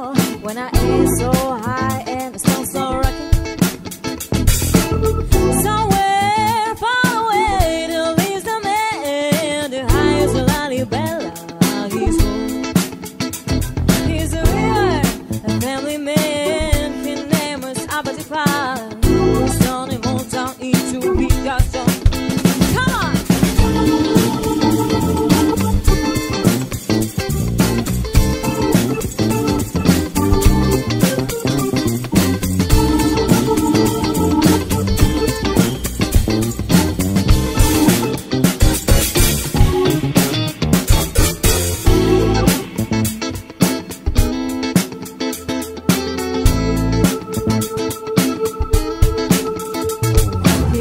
when I ain't so high.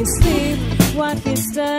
sleep, what we study.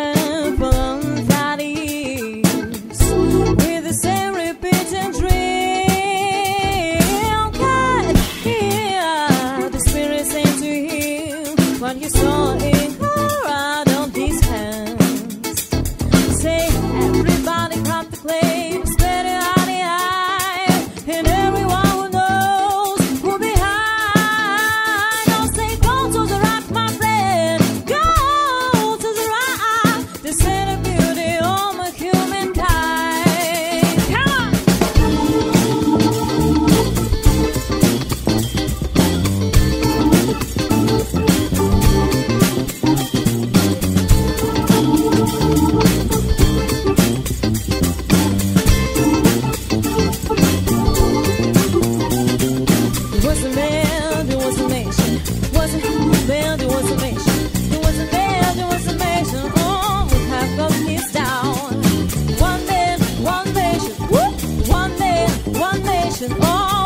Nation. Oh,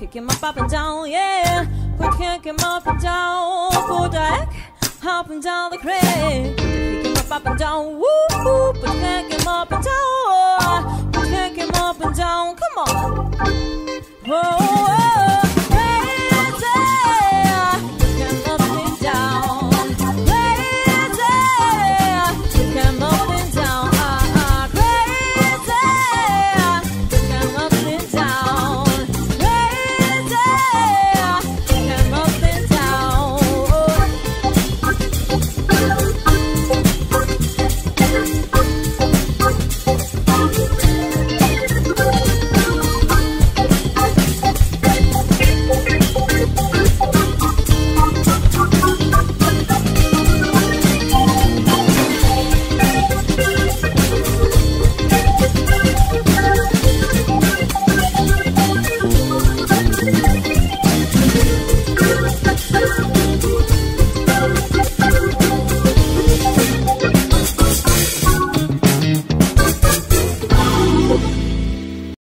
Put him up, and down, yeah. Put hick him up and down, the heck up and down the the hick him up, and down, woo, woo. Hick him up and down, hick him up and down. Come on.